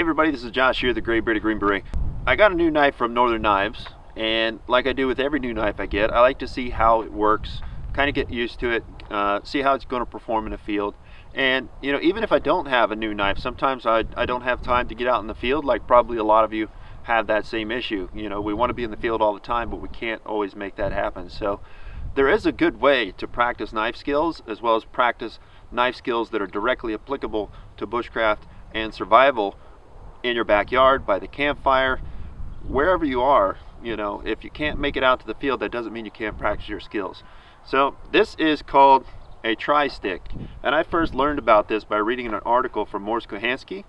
Hey everybody, this is Josh here, the Gray Bearded Green Beret. I got a new knife from Northern Knives, and like I do with every new knife I get, I like to see how it works, kind of get used to it, uh, see how it's going to perform in the field. And you know, even if I don't have a new knife, sometimes I, I don't have time to get out in the field, like probably a lot of you have that same issue. You know, we want to be in the field all the time, but we can't always make that happen. So there is a good way to practice knife skills as well as practice knife skills that are directly applicable to bushcraft and survival in your backyard, by the campfire, wherever you are, you know, if you can't make it out to the field, that doesn't mean you can't practice your skills. So this is called a try stick. And I first learned about this by reading an article from Mors Kochanski.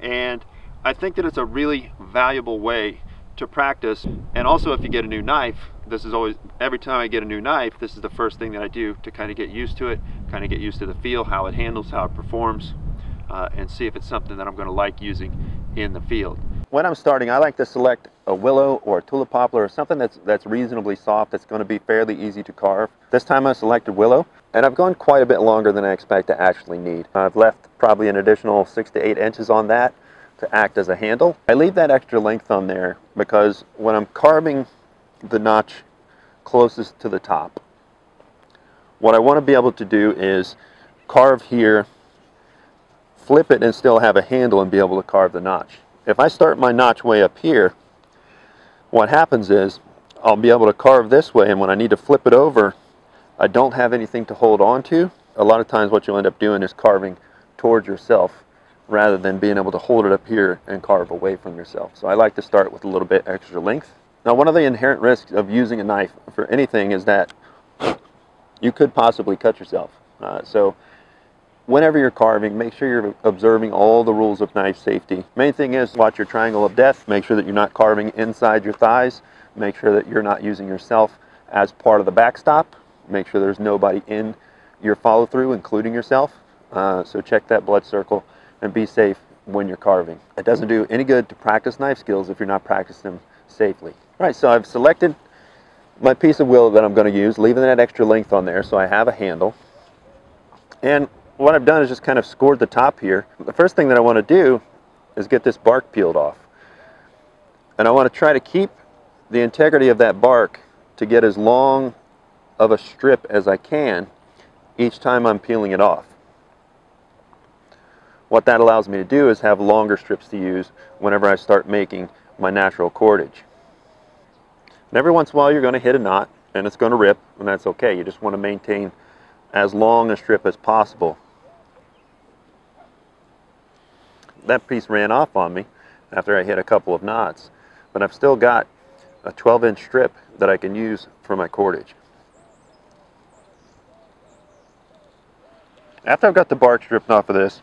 And I think that it's a really valuable way to practice. And also if you get a new knife, this is always, every time I get a new knife, this is the first thing that I do to kind of get used to it, kind of get used to the feel, how it handles, how it performs, uh, and see if it's something that I'm going to like using in the field. When I'm starting, I like to select a willow or a tulip poplar or something that's, that's reasonably soft that's going to be fairly easy to carve. This time I selected willow and I've gone quite a bit longer than I expect to actually need. I've left probably an additional six to eight inches on that to act as a handle. I leave that extra length on there because when I'm carving the notch closest to the top, what I want to be able to do is carve here flip it and still have a handle and be able to carve the notch. If I start my notch way up here, what happens is I'll be able to carve this way and when I need to flip it over, I don't have anything to hold on to. A lot of times what you'll end up doing is carving towards yourself rather than being able to hold it up here and carve away from yourself. So I like to start with a little bit extra length. Now one of the inherent risks of using a knife for anything is that you could possibly cut yourself. Uh, so whenever you're carving, make sure you're observing all the rules of knife safety. Main thing is watch your triangle of death. Make sure that you're not carving inside your thighs. Make sure that you're not using yourself as part of the backstop. Make sure there's nobody in your follow through, including yourself. Uh, so check that blood circle and be safe when you're carving. It doesn't do any good to practice knife skills if you're not practicing them safely. All right, so I've selected my piece of willow that I'm going to use, leaving that extra length on there so I have a handle. And what I've done is just kind of scored the top here. The first thing that I want to do is get this bark peeled off. And I want to try to keep the integrity of that bark to get as long of a strip as I can each time I'm peeling it off. What that allows me to do is have longer strips to use whenever I start making my natural cordage. And every once in a while you're going to hit a knot and it's going to rip and that's okay. You just want to maintain as long a strip as possible that piece ran off on me after I hit a couple of knots. But I've still got a 12 inch strip that I can use for my cordage. After I've got the bark stripped off of this,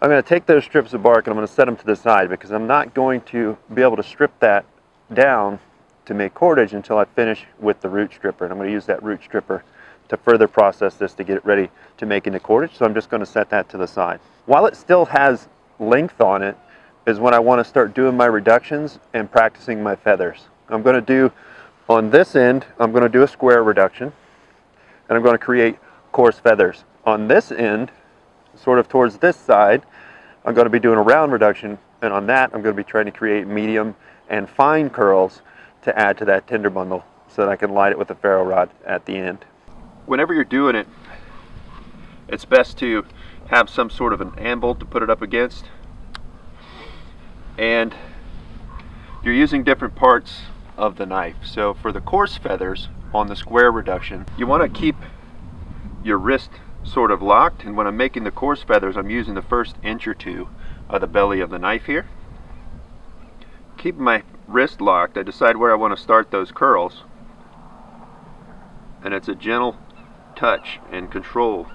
I'm going to take those strips of bark and I'm going to set them to the side because I'm not going to be able to strip that down to make cordage until I finish with the root stripper. And I'm going to use that root stripper to further process this to get it ready to make into cordage. So I'm just going to set that to the side. While it still has length on it is when I want to start doing my reductions and practicing my feathers. I'm going to do on this end, I'm going to do a square reduction and I'm going to create coarse feathers. On this end, sort of towards this side, I'm going to be doing a round reduction and on that I'm going to be trying to create medium and fine curls to add to that tinder bundle so that I can light it with a ferro rod at the end whenever you're doing it, it's best to have some sort of an anvil to put it up against. And you're using different parts of the knife. So for the coarse feathers on the square reduction, you want to keep your wrist sort of locked. And when I'm making the coarse feathers, I'm using the first inch or two of the belly of the knife here. Keep my wrist locked, I decide where I want to start those curls. And it's a gentle touch and control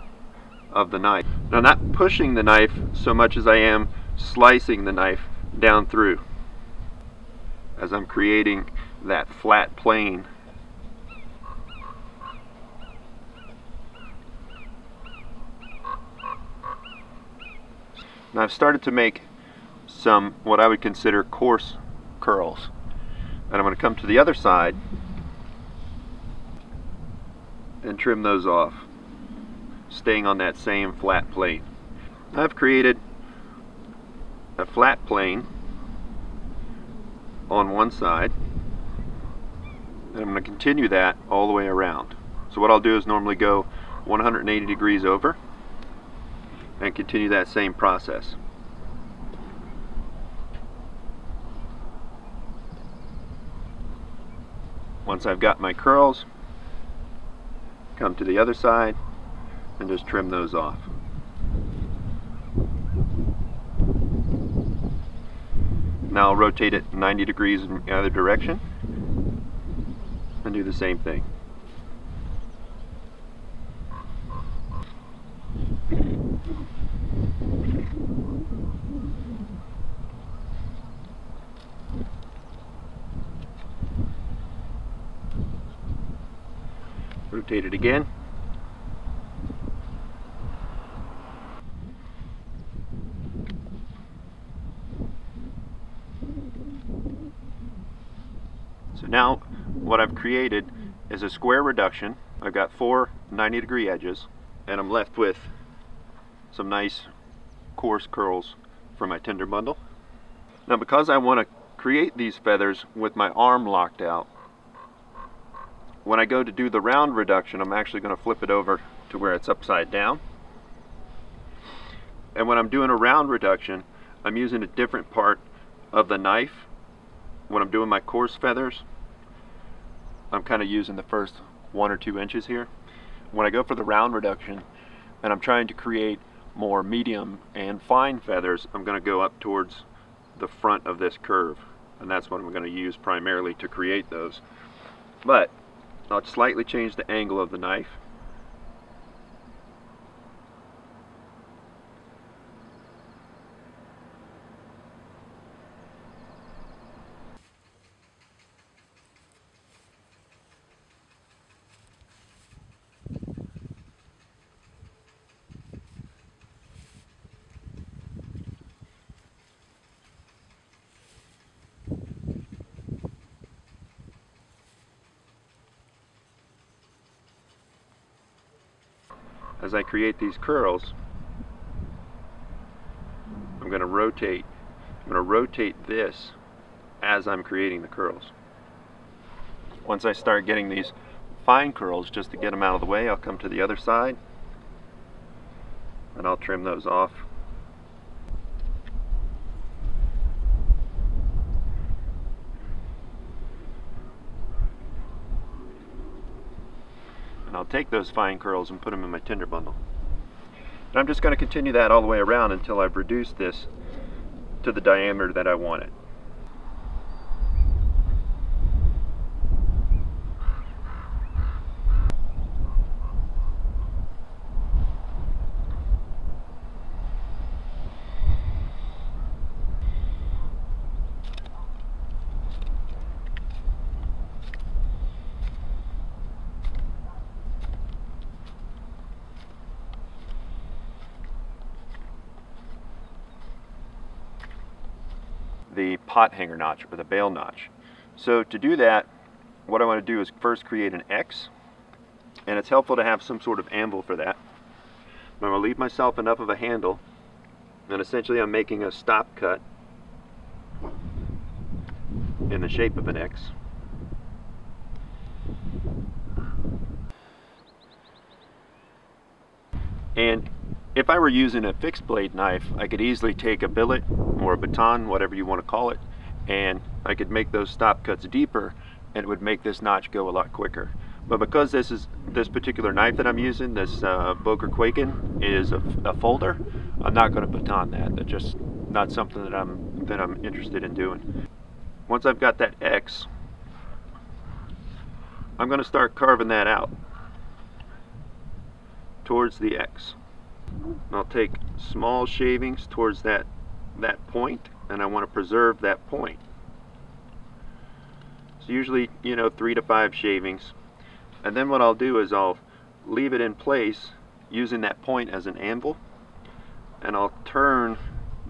of the knife. Now not pushing the knife so much as I am slicing the knife down through as I'm creating that flat plane. Now I've started to make some what I would consider coarse curls. And I'm going to come to the other side and trim those off staying on that same flat plate. I've created a flat plane on one side and I'm going to continue that all the way around. So what I'll do is normally go 180 degrees over and continue that same process. Once I've got my curls, come to the other side and just trim those off. Now I'll rotate it 90 degrees in the other direction and do the same thing. Rotate it again. Now what I've created is a square reduction. I've got four 90 degree edges and I'm left with some nice coarse curls for my tinder bundle. Now because I want to create these feathers with my arm locked out, when I go to do the round reduction I'm actually going to flip it over to where it's upside down. And when I'm doing a round reduction I'm using a different part of the knife when I'm doing my coarse feathers, I'm kind of using the first one or two inches here. When I go for the round reduction and I'm trying to create more medium and fine feathers, I'm going to go up towards the front of this curve. And that's what I'm going to use primarily to create those. But I'll slightly change the angle of the knife as I create these curls, I'm going to rotate. I'm going to rotate this as I'm creating the curls. Once I start getting these fine curls, just to get them out of the way, I'll come to the other side and I'll trim those off I'll take those fine curls and put them in my tinder bundle. And I'm just going to continue that all the way around until I've reduced this to the diameter that I want it. the pot hanger notch or the bail notch. So to do that, what I want to do is first create an X, and it's helpful to have some sort of anvil for that. I'm going to leave myself enough of a handle, and essentially I'm making a stop cut in the shape of an X. And if I were using a fixed blade knife, I could easily take a billet or a baton, whatever you want to call it, and I could make those stop cuts deeper and it would make this notch go a lot quicker. But because this is this particular knife that I'm using, this uh, Boker Kwaiken, is a, a, folder, I'm not going to baton that. That's just not something that I'm that I'm interested in doing. Once I've got that X, I'm going to start carving that out towards the X. I'll take small shavings towards that that point and I want to preserve that point. So usually, you know, three to five shavings. And then what I'll do is I'll leave it in place using that point as an anvil and I'll turn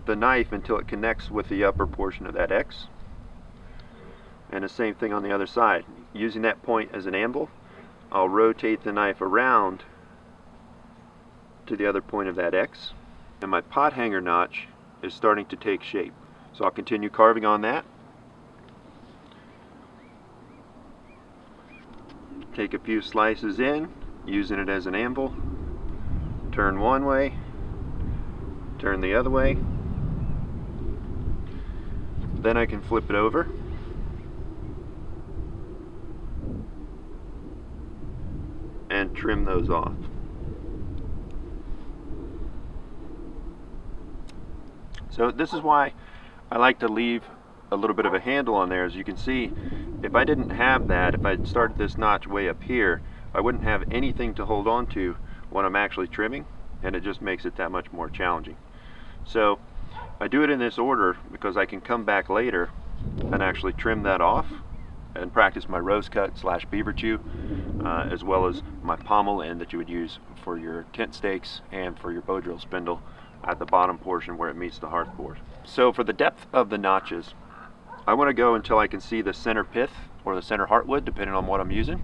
the knife until it connects with the upper portion of that X. And the same thing on the other side. Using that point as an anvil, I'll rotate the knife around to the other point of that X. And my pot hanger notch is starting to take shape. So I'll continue carving on that. Take a few slices in, using it as an anvil. Turn one way, turn the other way. Then I can flip it over. and trim those off. So this is why I like to leave a little bit of a handle on there. As you can see, if I didn't have that, if I started this notch way up here, I wouldn't have anything to hold on to when I'm actually trimming, and it just makes it that much more challenging. So I do it in this order because I can come back later and actually trim that off and practice my rose cut slash beaver chew uh, as well as my pommel end that you would use for your tent stakes and for your bow drill spindle at the bottom portion where it meets the hearth board. So for the depth of the notches, I want to go until I can see the center pith or the center heartwood depending on what I'm using.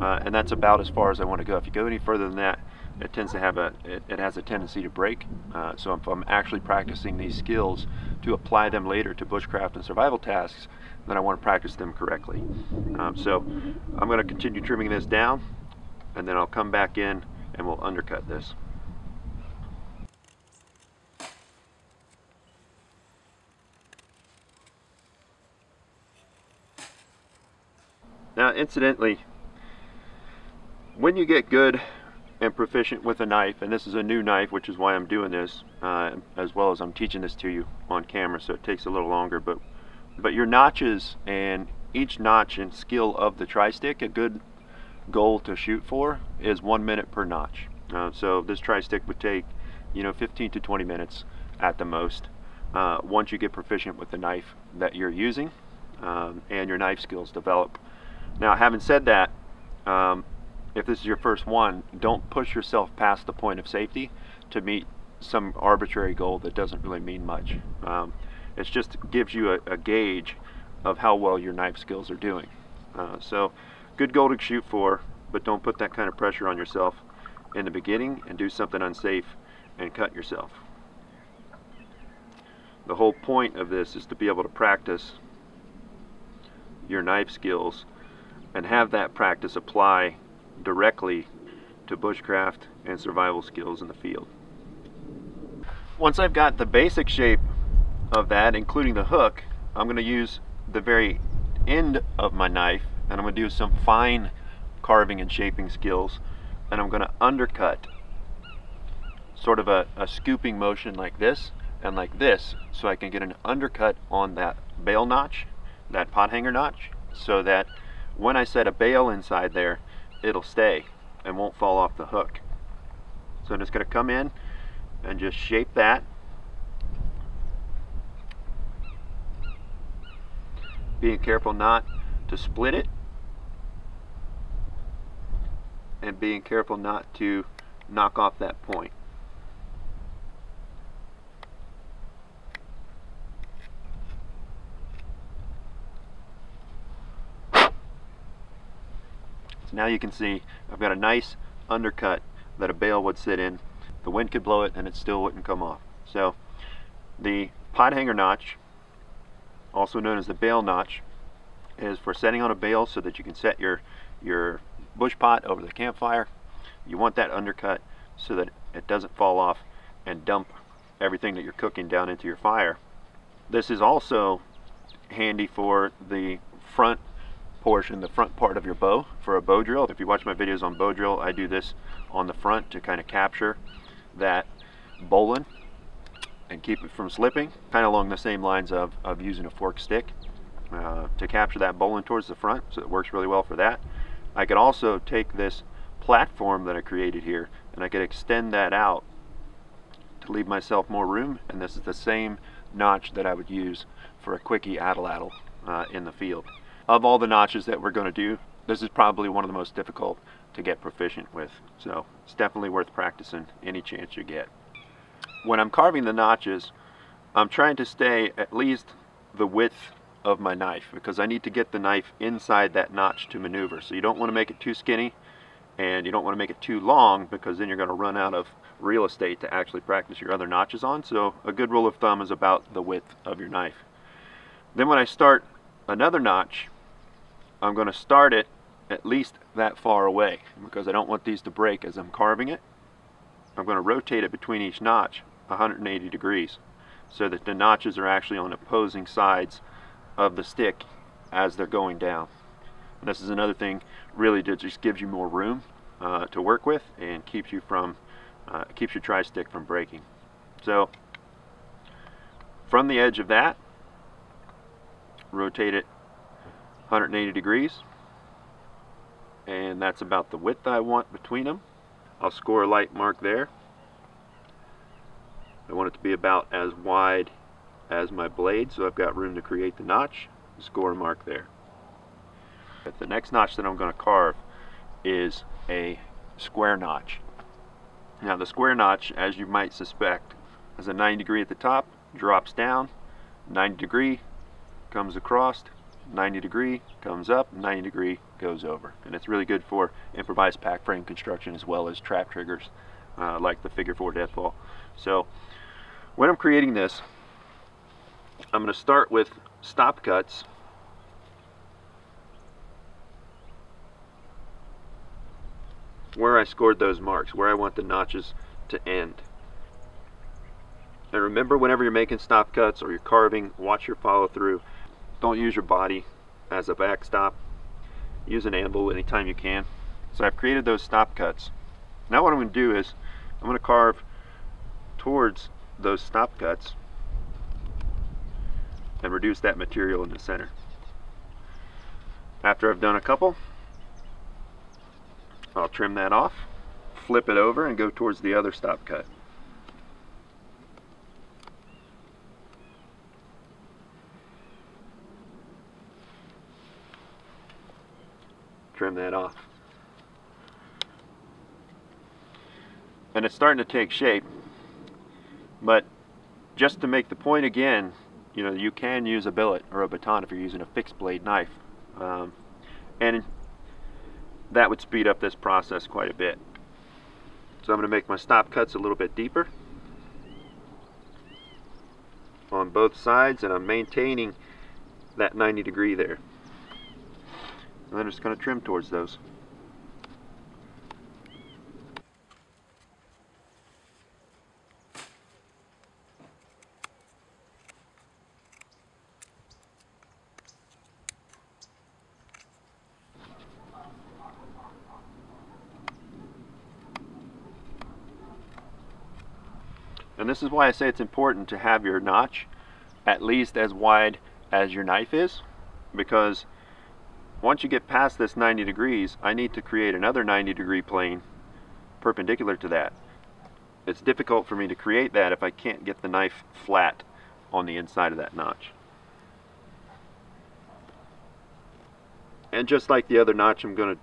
Uh, and that's about as far as I want to go. If you go any further than that, it tends to have a, it, it has a tendency to break. Uh, so if I'm actually practicing these skills to apply them later to bushcraft and survival tasks, then I want to practice them correctly. Um, so I'm going to continue trimming this down and then I'll come back in and we'll undercut this. Now incidentally, when you get good and proficient with a knife, and this is a new knife, which is why I'm doing this, uh, as well as I'm teaching this to you on camera, so it takes a little longer, but but your notches and each notch and skill of the try stick, a good goal to shoot for is one minute per notch. Uh, so this try stick would take, you know, 15 to 20 minutes at the most. Uh, once you get proficient with the knife that you're using um, and your knife skills develop. Now, having said that, um, if this is your first one, don't push yourself past the point of safety to meet some arbitrary goal that doesn't really mean much. Um, it just gives you a, a, gauge of how well your knife skills are doing. Uh, so good goal to shoot for, but don't put that kind of pressure on yourself in the beginning and do something unsafe and cut yourself. The whole point of this is to be able to practice your knife skills and have that practice apply directly to bushcraft and survival skills in the field. Once I've got the basic shape of that, including the hook, I'm going to use the very end of my knife and I'm going to do some fine carving and shaping skills and I'm going to undercut sort of a, a scooping motion like this and like this so I can get an undercut on that bail notch, that pot hanger notch, so that when I set a bail inside there, it'll stay and won't fall off the hook. So I'm just going to come in and just shape that being careful not to split it and being careful not to knock off that point. So now you can see I've got a nice undercut that a bale would sit in. The wind could blow it and it still wouldn't come off. So the pot hanger notch also known as the bale notch, is for setting on a bale so that you can set your, your bush pot over the campfire. You want that undercut so that it doesn't fall off and dump everything that you're cooking down into your fire. This is also handy for the front portion, the front part of your bow for a bow drill. If you watch my videos on bow drill, I do this on the front to kind of capture that bowline and keep it from slipping, kind of along the same lines of, of using a fork stick uh, to capture that bowline towards the front, so it works really well for that. I could also take this platform that I created here and I could extend that out to leave myself more room and this is the same notch that I would use for a quickie atlatl uh, in the field. Of all the notches that we're going to do, this is probably one of the most difficult to get proficient with. So it's definitely worth practicing any chance you get when I'm carving the notches, I'm trying to stay at least the width of my knife because I need to get the knife inside that notch to maneuver. So you don't want to make it too skinny and you don't want to make it too long because then you're going to run out of real estate to actually practice your other notches on. So a good rule of thumb is about the width of your knife. Then when I start another notch, I'm going to start it at least that far away because I don't want these to break as I'm carving it. I'm going to rotate it between each notch 180 degrees so that the notches are actually on opposing sides of the stick as they're going down. And this is another thing really that just gives you more room uh, to work with and keeps you from uh, keeps your try stick from breaking. So from the edge of that rotate it 180 degrees and that's about the width I want between them. I'll score a light mark there. I want it to be about as wide as my blade so I've got room to create the notch. Score a mark there. But the next notch that I'm going to carve is a square notch. Now the square notch, as you might suspect, has a 90 degree at the top, drops down, 90 degree, comes across, 90 degree, comes up, 90 degree, goes over. And it's really good for improvised pack frame construction as well as trap triggers uh, like the figure four deadfall. So when I'm creating this, I'm going to start with stop cuts where I scored those marks, where I want the notches to end. And remember whenever you're making stop cuts or you're carving, watch your follow through. Don't use your body as a backstop. Use an anvil anytime you can. So I've created those stop cuts. Now what I'm going to do is I'm going to carve towards those stop cuts and reduce that material in the center. After I've done a couple, I'll trim that off, flip it over and go towards the other stop cut. That off. And it's starting to take shape, but just to make the point again, you know, you can use a billet or a baton if you're using a fixed blade knife. Um, and that would speed up this process quite a bit. So I'm going to make my stop cuts a little bit deeper on both sides and I'm maintaining that 90 degree there. And then just going to trim towards those. And this is why I say it's important to have your notch at least as wide as your knife is because once you get past this 90 degrees I need to create another 90 degree plane perpendicular to that. It's difficult for me to create that if I can't get the knife flat on the inside of that notch. And just like the other notch I'm going to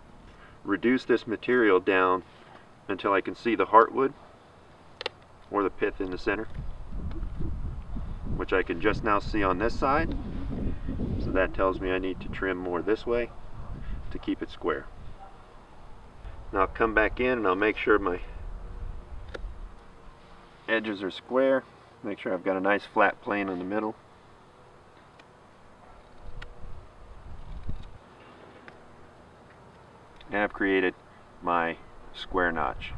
reduce this material down until I can see the heartwood or the pith in the center which I can just now see on this side so that tells me I need to trim more this way to keep it square. Now I'll come back in and I'll make sure my edges are square. Make sure I've got a nice flat plane in the middle. And I've created my square notch.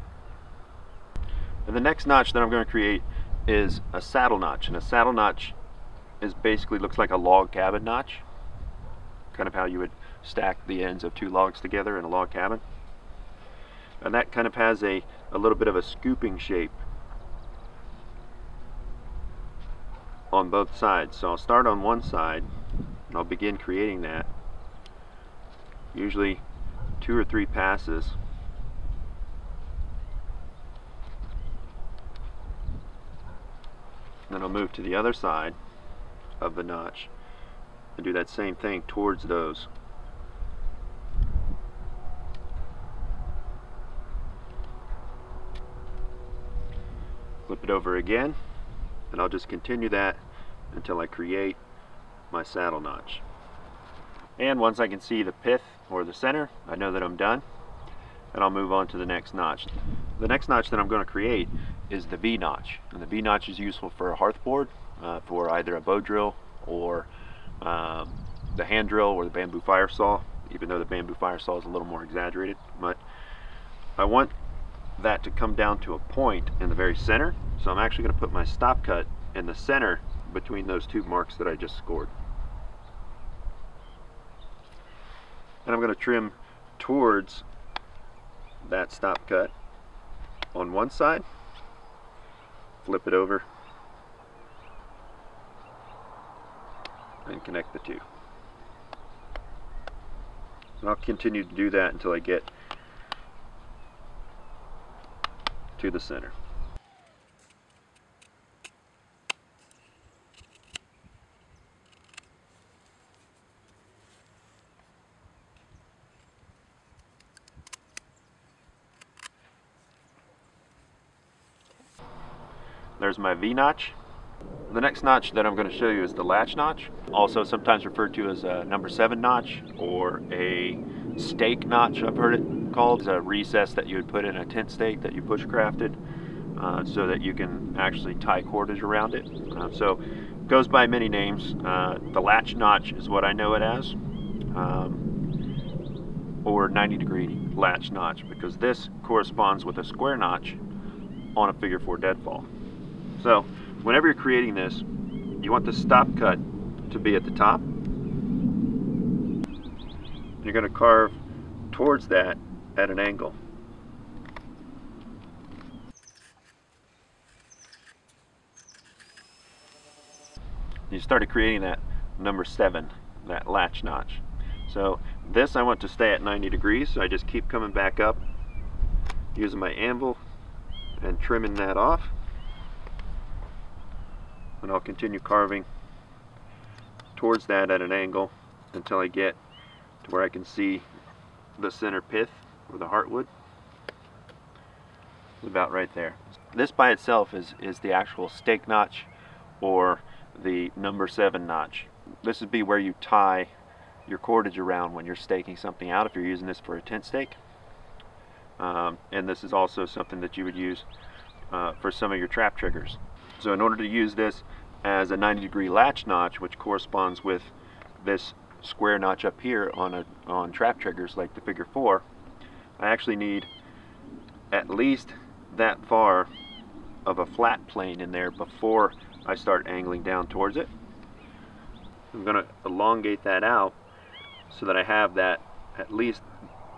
And the next notch that I'm going to create is a saddle notch. And a saddle notch is basically looks like a log cabin notch. Kind of how you would stack the ends of two logs together in a log cabin. And that kind of has a, a little bit of a scooping shape on both sides. So I'll start on one side and I'll begin creating that. Usually two or three passes Then I'll move to the other side of the notch and do that same thing towards those. Flip it over again and I'll just continue that until I create my saddle notch. And once I can see the pith or the center, I know that I'm done and I'll move on to the next notch. The next notch that I'm going to create is the V notch. And the V notch is useful for a hearth board, uh, for either a bow drill or um, the hand drill or the bamboo fire saw, even though the bamboo fire saw is a little more exaggerated. But I want that to come down to a point in the very center. So I'm actually going to put my stop cut in the center between those two marks that I just scored. And I'm going to trim towards that stop cut on one side, flip it over, and connect the two. And I'll continue to do that until I get to the center. There's my V notch. The next notch that I'm going to show you is the latch notch, also sometimes referred to as a number seven notch or a stake notch, I've heard it called. It's a recess that you would put in a tent stake that you bushcrafted uh, so that you can actually tie cordage around it. Uh, so it goes by many names. Uh, the latch notch is what I know it as, um, or 90 degree latch notch, because this corresponds with a square notch on a figure four deadfall. So whenever you're creating this, you want the stop cut to be at the top. You're going to carve towards that at an angle. You started creating that number seven, that latch notch. So this I want to stay at 90 degrees, so I just keep coming back up using my anvil and trimming that off and I'll continue carving towards that at an angle until I get to where I can see the center pith or the heartwood about right there. This by itself is, is the actual stake notch or the number seven notch. This would be where you tie your cordage around when you're staking something out if you're using this for a tent stake. Um, and this is also something that you would use uh, for some of your trap triggers. So in order to use this as a 90 degree latch notch, which corresponds with this square notch up here on a on trap triggers like the figure four, I actually need at least that far of a flat plane in there before I start angling down towards it. I'm going to elongate that out so that I have that at least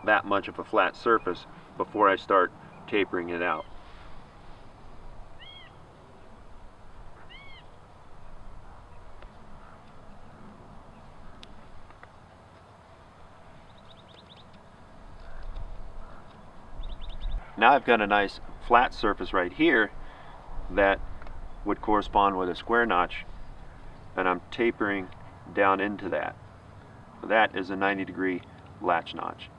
that much of a flat surface before I start tapering it out. Now I've got a nice flat surface right here that would correspond with a square notch and I'm tapering down into that. That is a 90 degree latch notch.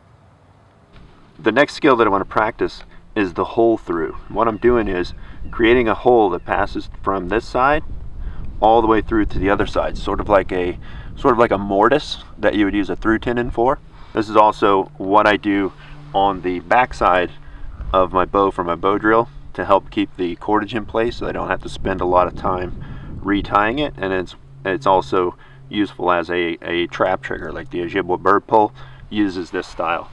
The next skill that I want to practice is the hole through. What I'm doing is creating a hole that passes from this side all the way through to the other side, sort of like a sort of like a mortise that you would use a through tenon for. This is also what I do on the back side of my bow for my bow drill to help keep the cordage in place so I don't have to spend a lot of time retying it and it's it's also useful as a, a trap trigger like the Ojibwa bird pole uses this style.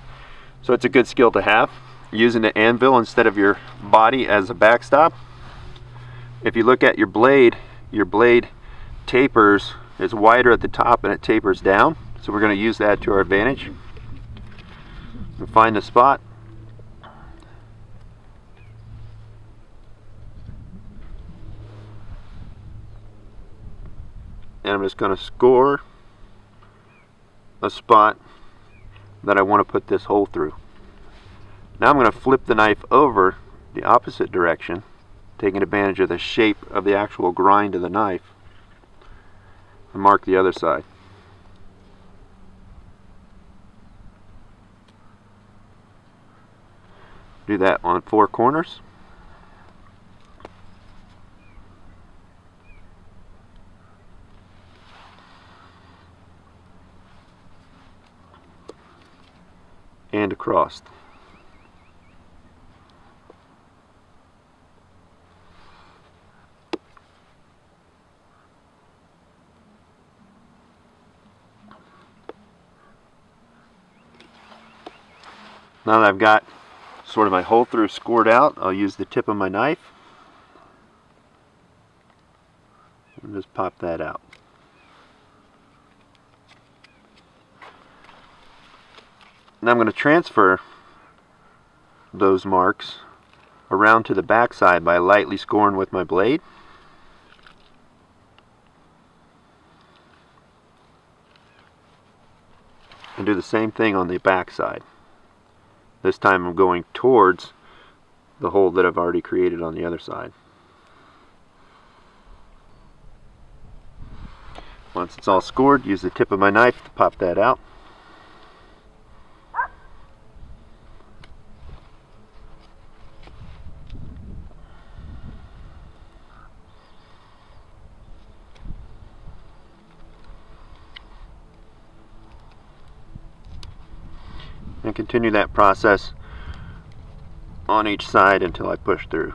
So it's a good skill to have. Using the anvil instead of your body as a backstop. If you look at your blade, your blade tapers, it's wider at the top and it tapers down. So we're going to use that to our advantage. find the spot and I'm just going to score a spot that I want to put this hole through. Now I'm going to flip the knife over the opposite direction, taking advantage of the shape of the actual grind of the knife, and mark the other side. Do that on four corners. and across. Now that I've got sort of my hole through scored out, I'll use the tip of my knife and just pop that out. Now I'm going to transfer those marks around to the back side by lightly scoring with my blade. And do the same thing on the back side. This time I'm going towards the hole that I've already created on the other side. Once it's all scored, use the tip of my knife to pop that out. and continue that process on each side until I push through.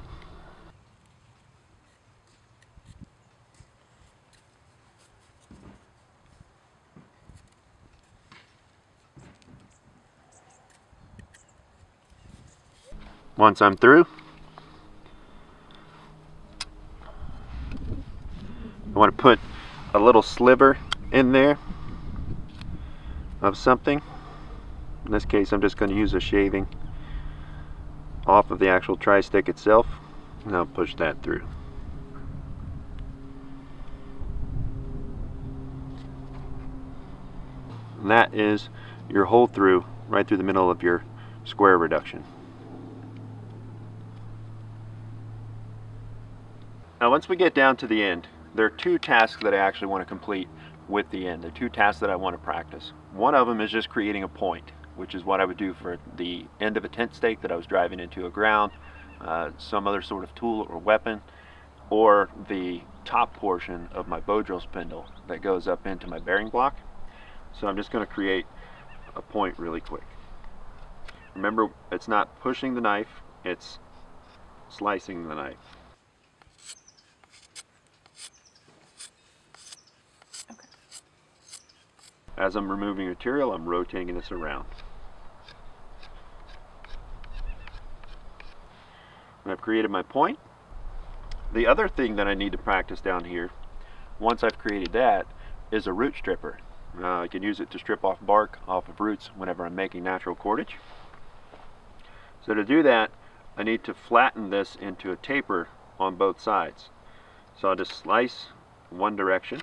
Once I'm through, I want to put a little sliver in there of something in this case I'm just going to use a shaving off of the actual try stick itself and I'll push that through. And that is your hole through right through the middle of your square reduction. Now once we get down to the end, there are two tasks that I actually want to complete with the end. The two tasks that I want to practice. One of them is just creating a point which is what I would do for the end of a tent stake that I was driving into a ground, uh, some other sort of tool or weapon, or the top portion of my bow drill spindle that goes up into my bearing block. So I'm just going to create a point really quick. Remember, it's not pushing the knife, it's slicing the knife. As I'm removing material, I'm rotating this around. I've created my point. The other thing that I need to practice down here, once I've created that, is a root stripper. Uh, I can use it to strip off bark off of roots whenever I'm making natural cordage. So to do that, I need to flatten this into a taper on both sides. So I'll just slice one direction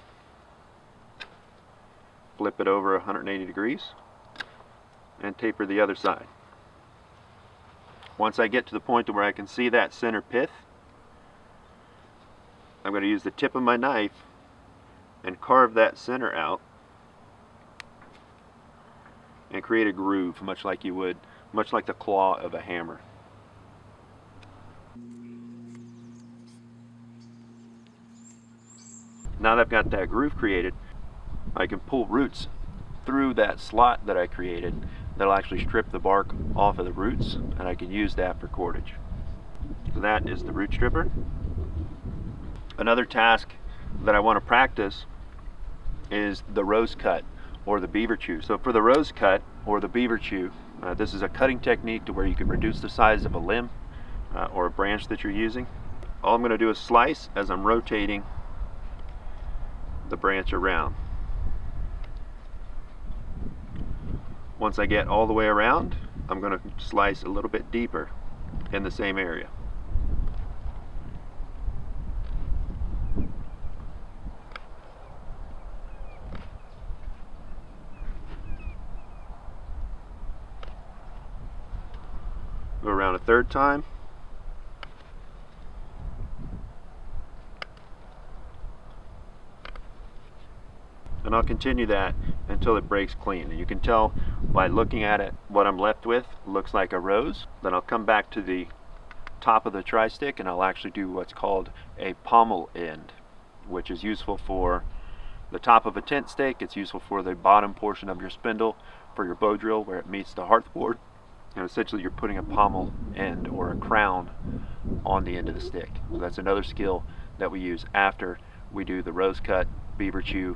flip it over 180 degrees and taper the other side. Once I get to the point where I can see that center pith, I'm going to use the tip of my knife and carve that center out and create a groove much like you would, much like the claw of a hammer. Now that I've got that groove created, I can pull roots through that slot that I created that'll actually strip the bark off of the roots and I can use that for cordage. So that is the root stripper. Another task that I want to practice is the rose cut or the beaver chew. So for the rose cut or the beaver chew, uh, this is a cutting technique to where you can reduce the size of a limb uh, or a branch that you're using. All I'm going to do is slice as I'm rotating the branch around. Once I get all the way around, I'm going to slice a little bit deeper in the same area. Go around a third time. and I'll continue that until it breaks clean. And you can tell by looking at it what I'm left with looks like a rose. Then I'll come back to the top of the try stick and I'll actually do what's called a pommel end, which is useful for the top of a tent stake. It's useful for the bottom portion of your spindle for your bow drill where it meets the hearth board. And essentially you're putting a pommel end or a crown on the end of the stick. So that's another skill that we use after we do the rose cut, beaver chew,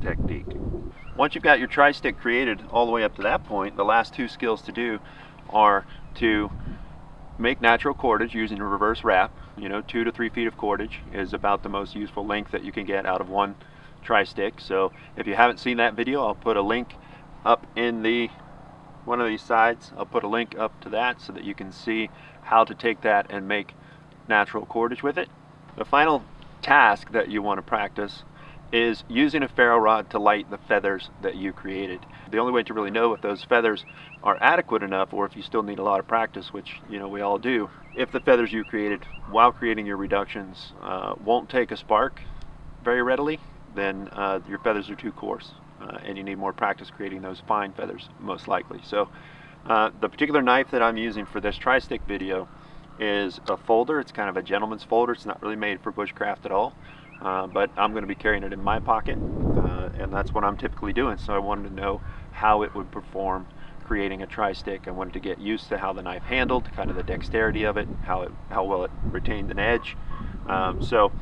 technique. Once you've got your try stick created all the way up to that point, the last two skills to do are to make natural cordage using a reverse wrap. You know, two to three feet of cordage is about the most useful length that you can get out of one try stick. So if you haven't seen that video, I'll put a link up in the one of these sides. I'll put a link up to that so that you can see how to take that and make natural cordage with it. The final task that you want to practice is using a ferro rod to light the feathers that you created. The only way to really know if those feathers are adequate enough or if you still need a lot of practice, which you know we all do, if the feathers you created while creating your reductions uh, won't take a spark very readily, then uh, your feathers are too coarse uh, and you need more practice creating those fine feathers most likely. So uh, the particular knife that I'm using for this try stick video is a folder. It's kind of a gentleman's folder. It's not really made for bushcraft at all. Uh, but I'm going to be carrying it in my pocket uh, and that's what I'm typically doing. So I wanted to know how it would perform creating a try stick. I wanted to get used to how the knife handled kind of the dexterity of it how it how well it retained an edge. Um, so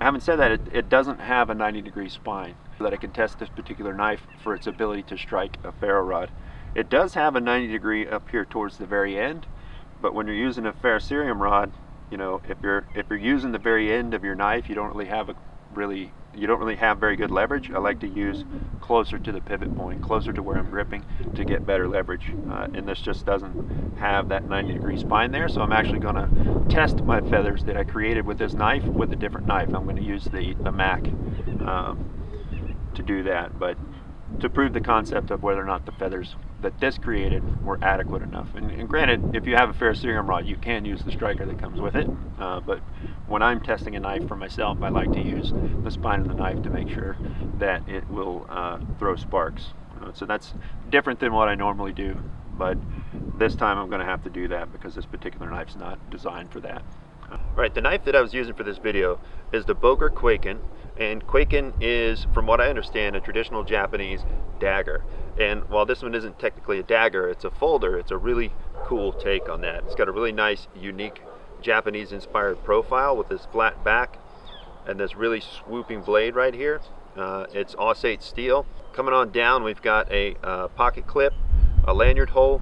having said that it, it doesn't have a 90 degree spine. That I can test this particular knife for its ability to strike a ferro rod. It does have a 90 degree up here towards the very end but when you're using a ferrocerium rod you know, if you're if you're using the very end of your knife, you don't really have a really you don't really have very good leverage. I like to use closer to the pivot point, closer to where I'm gripping to get better leverage. Uh, and this just doesn't have that 90 degree spine there. So I'm actually going to test my feathers that I created with this knife with a different knife. I'm going to use the, the Mac um, to do that. But to prove the concept of whether or not the feathers that this created were adequate enough. And, and granted, if you have a ferrocerium rod, you can use the striker that comes with it. Uh, but when I'm testing a knife for myself, I like to use the spine of the knife to make sure that it will uh, throw sparks. Uh, so that's different than what I normally do. But this time I'm going to have to do that because this particular knife's not designed for that. Right, the knife that I was using for this video is the Boker Kwaiken, and Kwaiken is, from what I understand, a traditional Japanese dagger. And while this one isn't technically a dagger, it's a folder, it's a really cool take on that. It's got a really nice, unique Japanese-inspired profile with this flat back and this really swooping blade right here. Uh, it's AUS-8 steel. Coming on down, we've got a uh, pocket clip, a lanyard hole,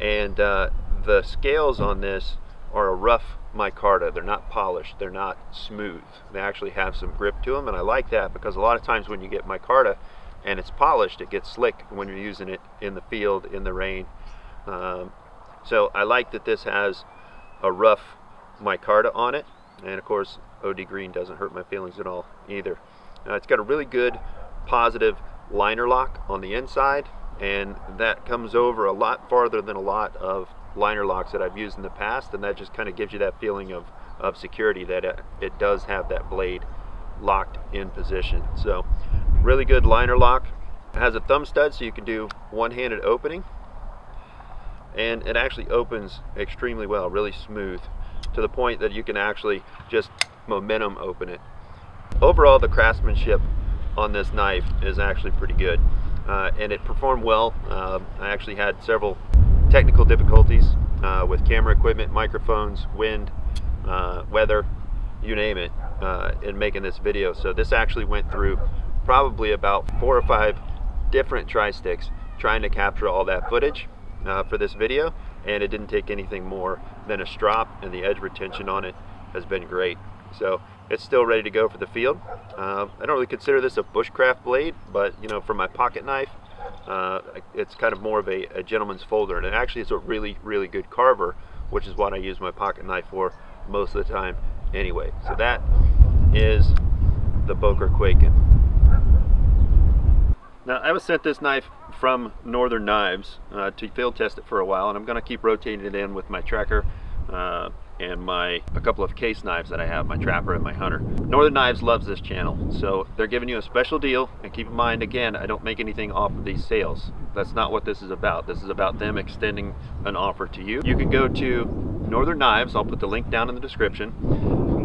and uh, the scales on this are a rough micarta. They're not polished. They're not smooth. They actually have some grip to them, and I like that because a lot of times when you get micarta and it's polished, it gets slick when you're using it in the field, in the rain. Um, so I like that this has a rough micarta on it, and of course OD green doesn't hurt my feelings at all either. Uh, it's got a really good positive liner lock on the inside, and that comes over a lot farther than a lot of liner locks that I've used in the past and that just kind of gives you that feeling of, of security that it, it does have that blade locked in position. So really good liner lock. It has a thumb stud so you can do one-handed opening and it actually opens extremely well, really smooth to the point that you can actually just momentum open it. Overall the craftsmanship on this knife is actually pretty good uh, and it performed well. Uh, I actually had several technical difficulties uh, with camera equipment, microphones, wind, uh, weather, you name it, uh, in making this video. So this actually went through probably about four or five different try sticks trying to capture all that footage uh, for this video and it didn't take anything more than a strop and the edge retention on it has been great. So it's still ready to go for the field. Uh, I don't really consider this a bushcraft blade, but you know, for my pocket knife, uh, it's kind of more of a, a, gentleman's folder and it actually is a really really good carver which is what I use my pocket knife for most of the time anyway so that is the Boker Kwaiken. now I was sent this knife from Northern Knives uh, to field test it for a while and I'm going to keep rotating it in with my tracker uh, and my a couple of case knives that I have, my trapper and my hunter. Northern Knives loves this channel, so they're giving you a special deal. And keep in mind, again, I don't make anything off of these sales. That's not what this is about. This is about them extending an offer to you. You can go to Northern Knives. I'll put the link down in the description.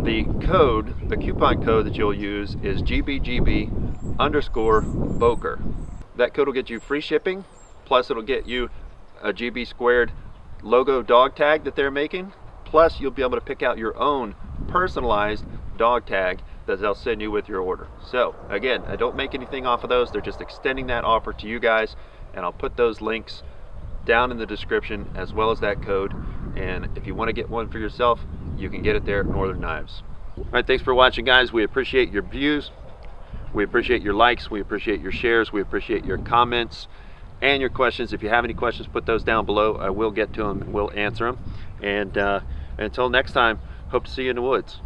The code, the coupon code that you'll use is GBGB underscore Boker. That code will get you free shipping, plus it'll get you a GB squared logo dog tag that they're making Plus, you'll be able to pick out your own personalized dog tag that they'll send you with your order. So again, I don't make anything off of those. They're just extending that offer to you guys and I'll put those links down in the description as well as that code. And if you want to get one for yourself, you can get it there at Northern Knives. All right, thanks for watching, guys. We appreciate your views. We appreciate your likes. We appreciate your shares. We appreciate your comments and your questions. If you have any questions, put those down below. I will get to them. We'll answer them. And uh, until next time, hope to see you in the woods.